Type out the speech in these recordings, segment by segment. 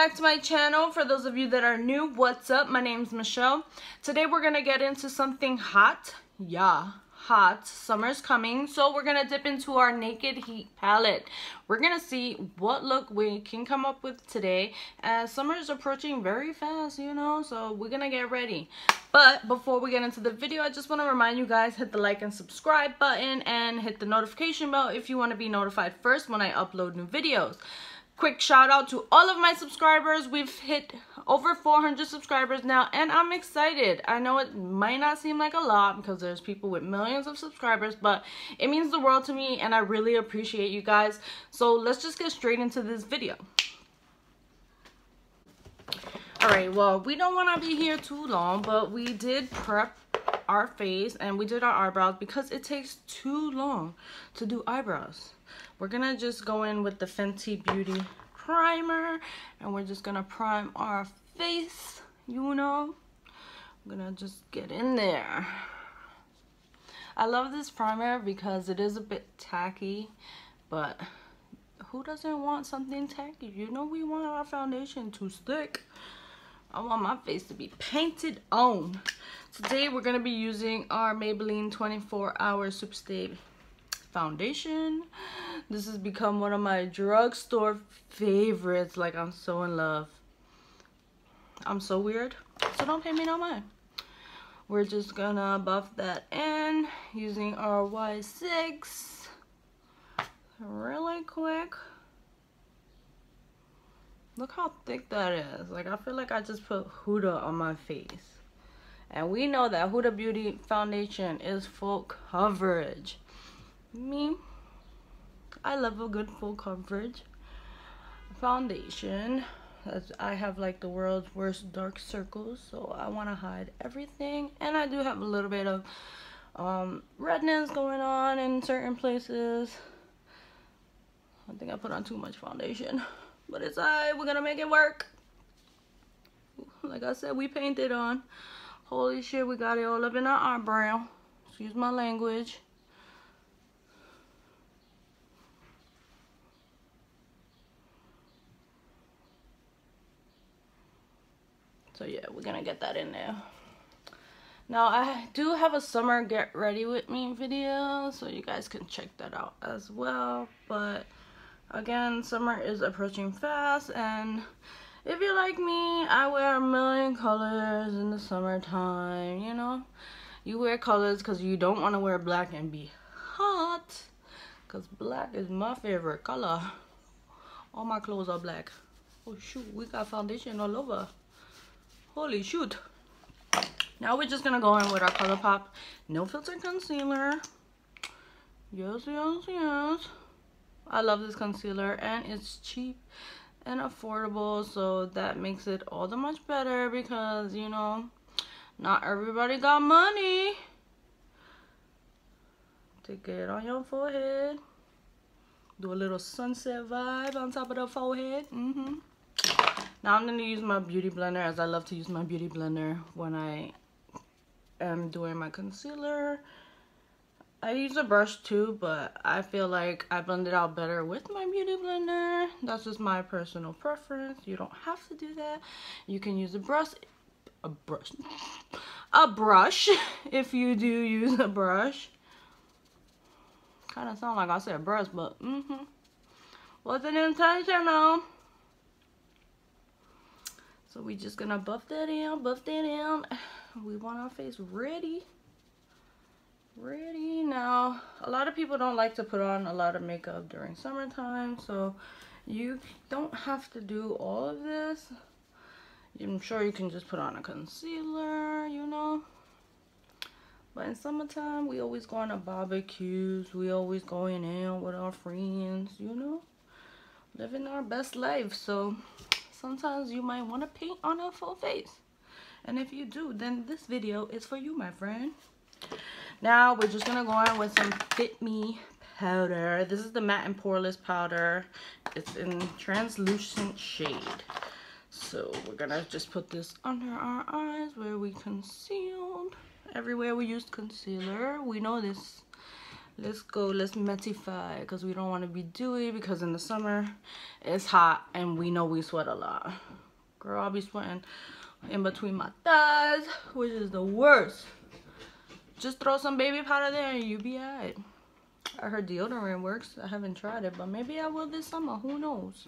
back to my channel. For those of you that are new, what's up? My name's Michelle. Today we're going to get into something hot. Yeah, hot. Summer's coming. So we're going to dip into our Naked Heat palette. We're going to see what look we can come up with today. As summer is approaching very fast, you know. So we're going to get ready. But before we get into the video, I just want to remind you guys, hit the like and subscribe button and hit the notification bell if you want to be notified first when I upload new videos quick shout out to all of my subscribers. We've hit over 400 subscribers now and i'm excited. I know it might not seem like a lot because there's people with millions of subscribers but it means the world to me and i really appreciate you guys. So let's just get straight into this video. All right well we don't want to be here too long but we did prep our face and we did our eyebrows because it takes too long to do eyebrows. We're gonna just go in with the Fenty Beauty primer and we're just gonna prime our face, you know. I'm gonna just get in there. I love this primer because it is a bit tacky, but who doesn't want something tacky? You know we want our foundation to stick. I want my face to be painted on. Today we're going to be using our Maybelline 24 Hour Superstay foundation. This has become one of my drugstore favorites. Like, I'm so in love. I'm so weird. So don't pay me no mind. We're just gonna buff that in using our Y6 really quick. Look how thick that is. Like, I feel like I just put Huda on my face. And we know that Huda Beauty Foundation is full coverage me I love a good full coverage foundation. As I have like the world's worst dark circles so I want to hide everything. And I do have a little bit of um, redness going on in certain places. I think I put on too much foundation but it's alright we're gonna make it work. Like I said we painted on. Holy shit we got it all up in our eyebrow. Excuse my language So yeah, we're gonna get that in there. Now I do have a summer get ready with me video, so you guys can check that out as well. But again, summer is approaching fast and if you're like me, I wear a million colors in the summertime, you know? You wear colors because you don't want to wear black and be hot. Because black is my favorite color. All my clothes are black. Oh shoot, we got foundation all over. Holy shoot. Now we're just gonna go in with our ColourPop No Filter Concealer. Yes, yes, yes. I love this concealer and it's cheap and affordable so that makes it all the much better because you know not everybody got money take it on your forehead do a little sunset vibe on top of the forehead mm -hmm. Now I'm going to use my beauty blender as I love to use my beauty blender when I am doing my concealer. I use a brush too, but I feel like I blend it out better with my beauty blender. That's just my personal preference. You don't have to do that. You can use a brush, a brush, a brush if you do use a brush. Kind of sound like I said brush, but mm-hmm. Wasn't intentional. So we just gonna buff that in, buff that in. We want our face ready. Ready. Now, a lot of people don't like to put on a lot of makeup during summertime. So you don't have to do all of this. I'm sure you can just put on a concealer, you know. But in summertime, we always go on barbecues. We always going out with our friends, you know. Living our best life. So sometimes you might want to paint on a full face. And if you do, then this video is for you, my friend. Now, we're just going to go on with some Fit Me powder. This is the Matte and Poreless powder. It's in translucent shade. So, we're going to just put this under our eyes where we concealed. Everywhere we used concealer. We know this let's go let's mattify because we don't want to be dewy because in the summer it's hot and we know we sweat a lot. Girl i'll be sweating in between my thighs which is the worst. Just throw some baby powder there and you'll be alright. I heard deodorant works. I haven't tried it but maybe i will this summer. Who knows?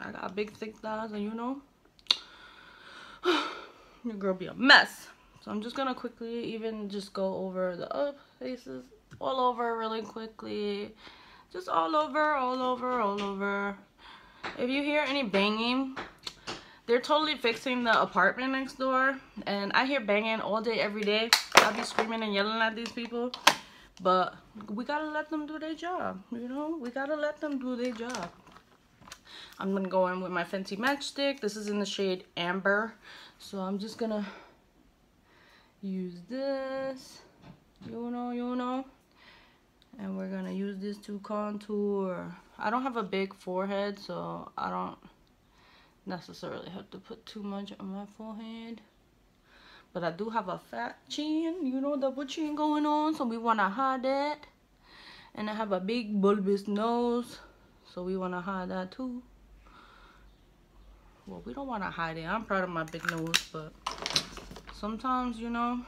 I got big thick thighs and you know your girl be a mess so I'm just gonna quickly even just go over the up faces all over really quickly. Just all over, all over, all over. If you hear any banging, they're totally fixing the apartment next door. And I hear banging all day, every day. I'll be screaming and yelling at these people. But we gotta let them do their job, you know? We gotta let them do their job. I'm gonna go in with my Fenty Matchstix. This is in the shade Amber. So I'm just gonna use this. You know you know. And we're gonna use this to contour. I don't have a big forehead so I don't necessarily have to put too much on my forehead. But I do have a fat chin you know double chin going on so we want to hide that. And I have a big bulbous nose so we want to hide that too. Well we don't want to hide it. I'm proud of my big nose but sometimes, you know,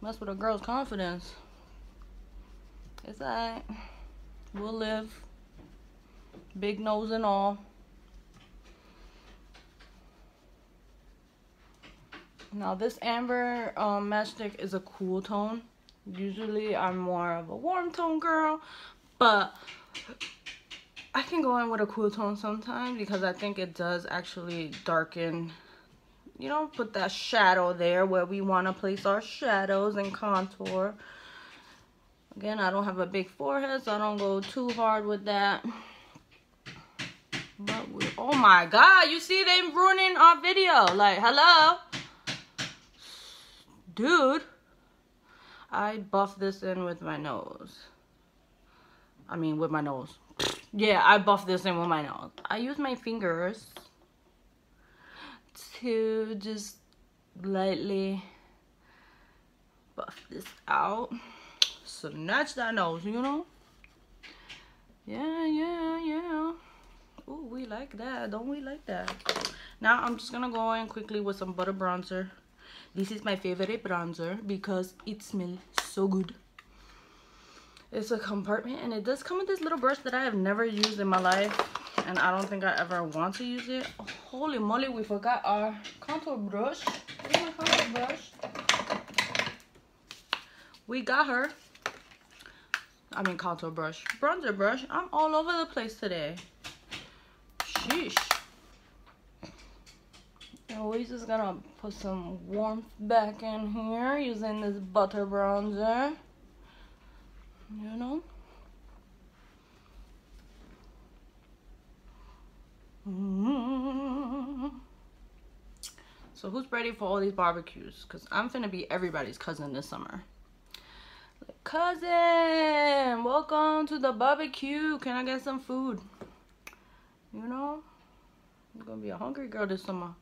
mess with a girl's confidence. It's alright. We'll live. Big nose and all. Now this amber um, Matchstix is a cool tone. Usually I'm more of a warm tone girl, but I can go in with a cool tone sometimes because I think it does actually darken you know, put that shadow there where we want to place our shadows and contour. Again, I don't have a big forehead, so I don't go too hard with that. But we, oh my god, you see they ruining our video. Like, hello? Dude. I buff this in with my nose. I mean, with my nose. Yeah, I buff this in with my nose. I use my fingers to just lightly buff this out. Snatch that nose, you know? Yeah, yeah, yeah. Ooh, we like that. Don't we like that? Now, I'm just gonna go in quickly with some butter bronzer. This is my favorite bronzer because it smells so good. It's a compartment and it does come with this little brush that I have never used in my life and I don't think I ever want to use it. Holy moly, we forgot our contour brush. Where's my contour brush? We got her. I mean contour brush. Bronzer brush. I'm all over the place today. Sheesh. We're just gonna put some warmth back in here using this butter bronzer. You know? So who's ready for all these barbecues? Because I'm finna be everybody's cousin this summer. Cousin, welcome to the barbecue. Can I get some food? You know, I'm gonna be a hungry girl this summer.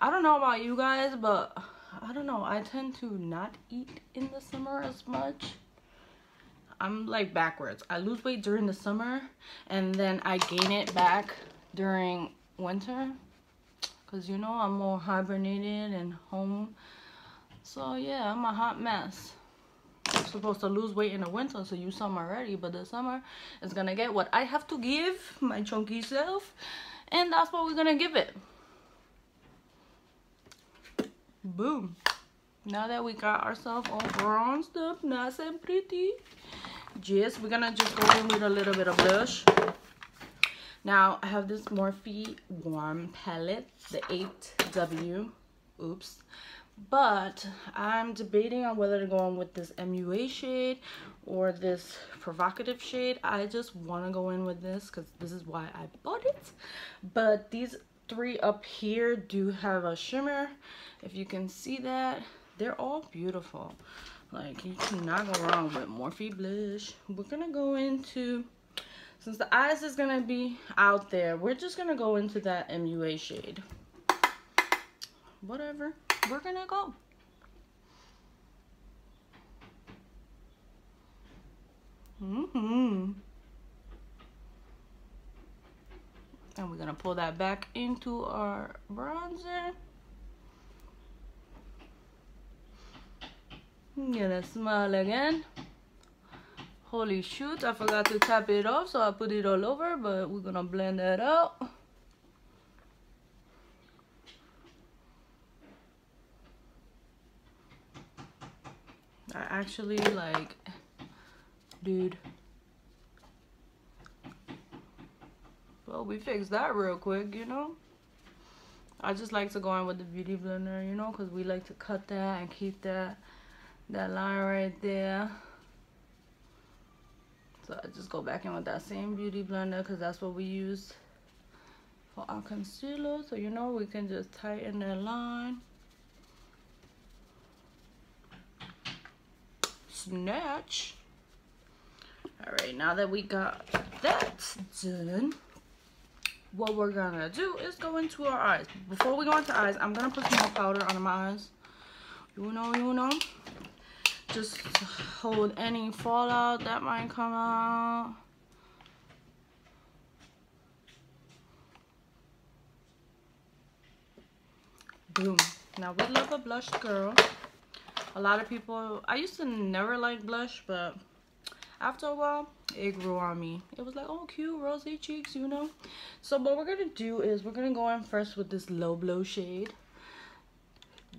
I don't know about you guys, but I don't know. I tend to not eat in the summer as much. I'm like backwards. I lose weight during the summer and then I gain it back during winter because you know I'm more hibernated and home. So yeah I'm a hot mess. I'm supposed to lose weight in the winter so you summer ready but the summer is gonna get what I have to give my chunky self and that's what we're gonna give it. Boom. Now that we got ourselves all bronzed up nice and pretty just we're gonna just go in with a little bit of blush now, I have this Morphe Warm Palette, the 8W. Oops. But I'm debating on whether to go in with this MUA shade or this provocative shade. I just want to go in with this because this is why I bought it. But these three up here do have a shimmer. If you can see that, they're all beautiful. Like, you cannot go wrong with Morphe Blush. We're going to go into since the eyes is going to be out there, we're just going to go into that MUA shade. Whatever. We're going to go. Mm-hmm. And we're gonna pull that back into our bronzer. Gonna smile again. Holy shoot, I forgot to tap it off, so I put it all over, but we're gonna blend that out. I actually like, dude. Well, we fixed that real quick, you know? I just like to go in with the beauty blender, you know, because we like to cut that and keep that that line right there. So I just go back in with that same beauty blender because that's what we use for our concealer. So, you know, we can just tighten that line. Snatch. Alright, now that we got that done, what we're gonna do is go into our eyes. Before we go into eyes, I'm gonna put some more powder on my eyes. You know, you know. Just hold any fallout that might come out. Boom. Now we love a blush girl. A lot of people, I used to never like blush, but after a while it grew on me it was like oh cute rosy cheeks you know so what we're gonna do is we're gonna go in first with this low blow shade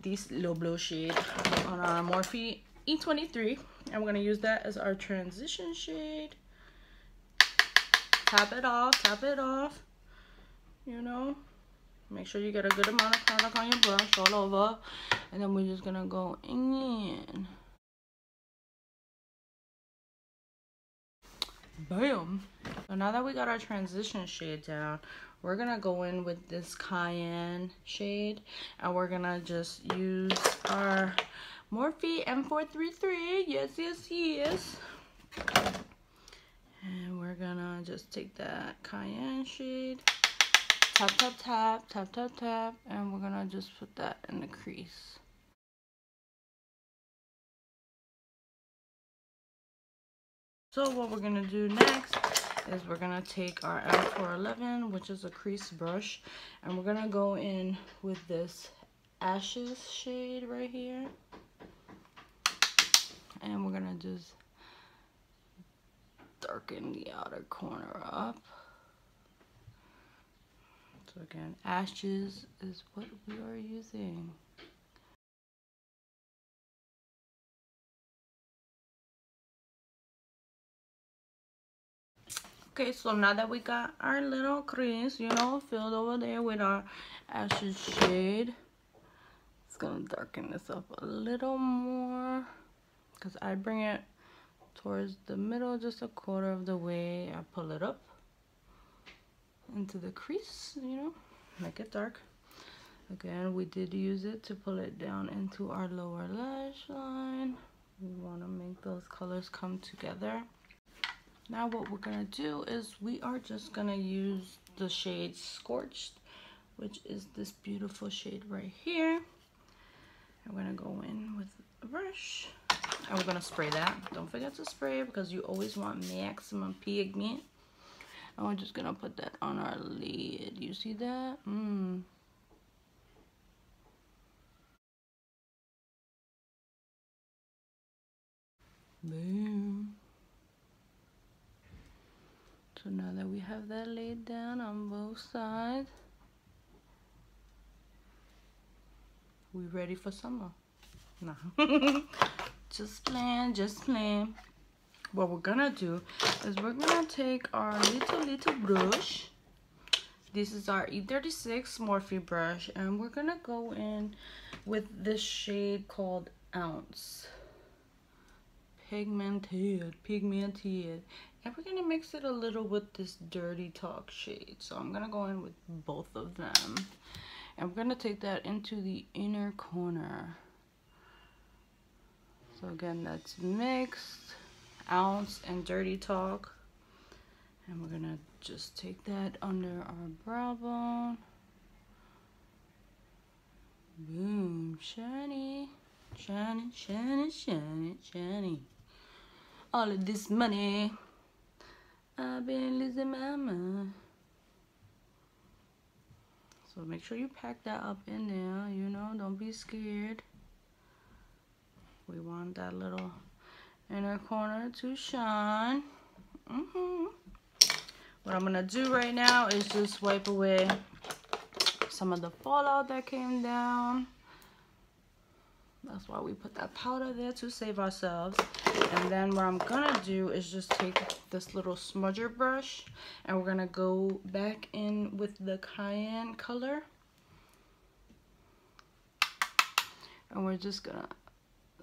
this low blow shade on our morphe e23 and we're gonna use that as our transition shade tap it off tap it off you know make sure you get a good amount of product on your brush all over and then we're just gonna go in Bam. So now that we got our transition shade down, we're going to go in with this cayenne shade. And we're going to just use our Morphe M433. Yes, yes, yes. And we're to just take that cayenne shade. Tap, tap, tap, tap, tap, tap. And we're to just put that in the crease. So what we're to do next is we're to take our M411, which is a crease brush, and we're to go in with this Ashes shade right here. And we're to just darken the outer corner up. So again, Ashes is what we are using. Okay, so now that we got our little crease, you know, filled over there with our ashes shade, it's gonna darken this up a little more because I bring it towards the middle, just a quarter of the way. I pull it up into the crease, you know, make it dark. Again, we did use it to pull it down into our lower lash line. We want to make those colors come together. Now what we're going to do is we are just going to use the shade Scorched, which is this beautiful shade right here. I'm going to go in with a brush. And we're going to spray that. Don't forget to spray it because you always want maximum pigment. And we're just going to put that on our lid. You see that? Mmm. Boom. So now that we have that laid down on both sides, we ready for summer. No. just playing, just playing. What we're gonna do is we're gonna take our little, little brush. This is our E36 Morphe brush and we're gonna go in with this shade called Ounce pigmented, pigmented. And we're gonna mix it a little with this Dirty Talk shade. So I'm gonna go in with both of them. And we're gonna take that into the inner corner. So again, that's mixed, ounce, and Dirty Talk. And we're gonna just take that under our brow bone. Boom, shiny, shiny, shiny, shiny, shiny. all of this money. I've been losing my mind. So make sure you pack that up in there, you know, don't be scared. We want that little inner corner to shine. Mm -hmm. What I'm going to do right now is just wipe away some of the fallout that came down. That's why we put that powder there to save ourselves. And then what I'm gonna do is just take this little smudger brush and we're gonna go back in with the cayenne color. And we're just gonna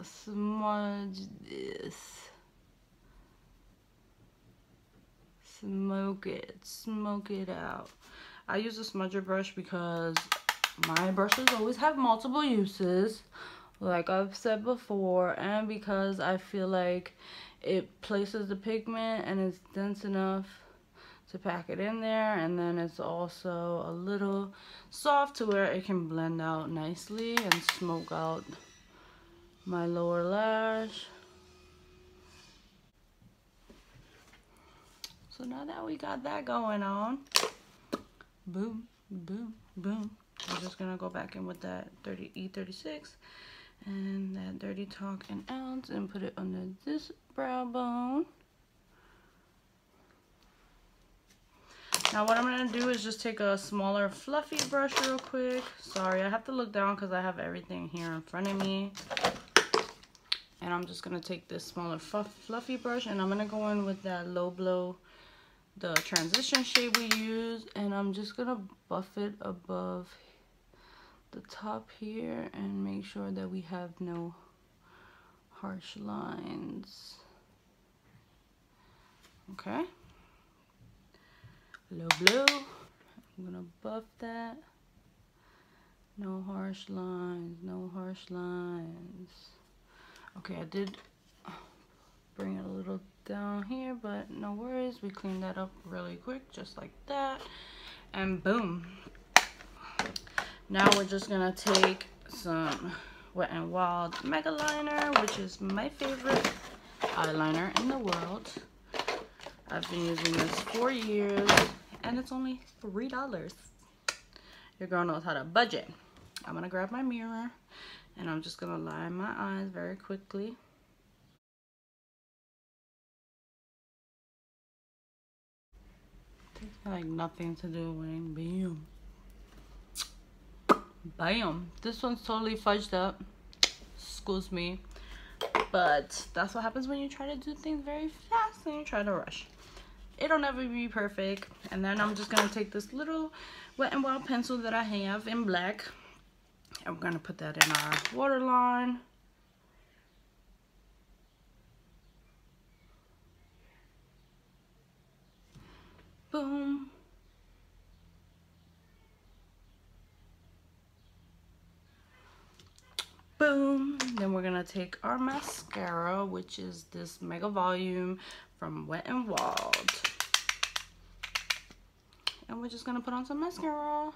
smudge this. Smoke it, smoke it out. I use a smudger brush because my brushes always have multiple uses like I've said before and because I feel like it places the pigment and it's dense enough to pack it in there and then it's also a little soft to where it can blend out nicely and smoke out my lower lash. So now that we got that going on, boom, boom, boom, I'm just gonna go back in with that 30 E36 and that dirty talk and ounce and put it under this brow bone. Now what I'm going to do is just take a smaller fluffy brush real quick. Sorry I have to look down because I have everything here in front of me and I'm just going to take this smaller fluffy brush and I'm going to go in with that low blow the transition shade we use and I'm just going to buff it above the top here and make sure that we have no harsh lines. Okay. Low blow. I'm gonna buff that. No harsh lines, no harsh lines. Okay, I did bring it a little down here, but no worries. We cleaned that up really quick, just like that. And boom, now we're just gonna take some Wet n Wild Mega Liner, which is my favorite eyeliner in the world. I've been using this for years, and it's only $3. Your girl knows how to budget. I'm gonna grab my mirror, and I'm just gonna line my eyes very quickly. Like nothing to do, Wayne. Bam. Bam. This one's totally fudged up. Excuse me. But that's what happens when you try to do things very fast and you try to rush. It'll never be perfect. And then I'm just going to take this little Wet and Wild pencil that I have in black. We're going to put that in our waterline. Boom. boom then we're gonna take our mascara which is this mega volume from wet n wild and we're just gonna put on some mascara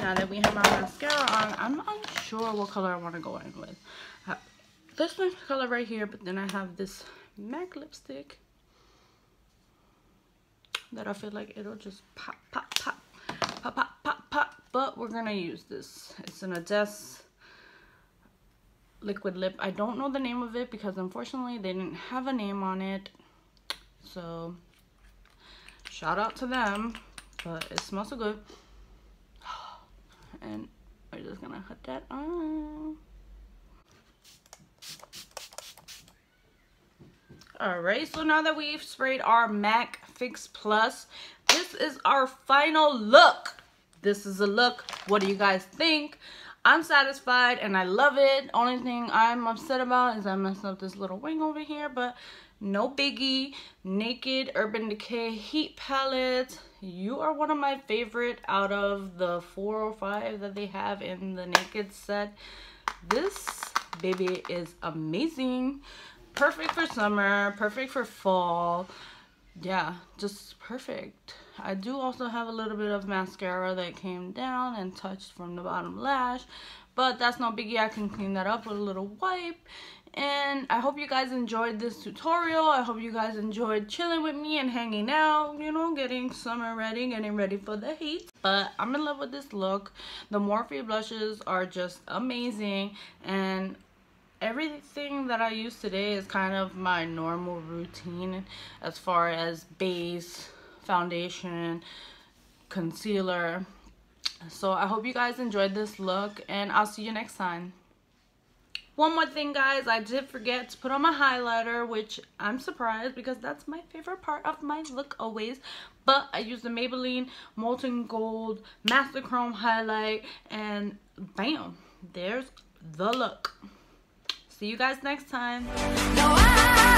now that we have our mascara on i'm unsure what color i want to go in with uh, this one color right here but then i have this mac lipstick that I feel like it'll just pop, pop, pop, pop, pop, pop, pop. But we're going to use this. It's an Ades liquid lip. I don't know the name of it because unfortunately they didn't have a name on it. So shout out to them. But it smells so good. And we're just to put that on. Alright, so now that we've sprayed our MAC Fix Plus, this is our final look. This is a look. What do you guys think? I'm satisfied and I love it. Only thing I'm upset about is I messed up this little wing over here, but no biggie. Naked Urban Decay Heat Palette. You are one of my favorite out of the four or five that they have in the Naked set. This baby is amazing perfect for summer, perfect for fall. Yeah, just perfect. I do also have a little bit of mascara that came down and touched from the bottom lash, but that's no biggie i can clean that up with a little wipe and I hope you guys enjoyed this tutorial. I hope you guys enjoyed chilling with me and hanging out, you know, getting summer ready, getting ready for the heat. But I'm in love with this look. The Morphe blushes are just amazing and everything that I use today is kind of my normal routine as far as base, foundation, concealer. So I hope you guys enjoyed this look and I'll see you next time. One more thing, guys. I did forget to put on my highlighter, which I'm surprised because that's my favorite part of my look always. But I used the Maybelline Molten Gold Master Chrome Highlight and bam, there's the look. See you guys next time. No, I,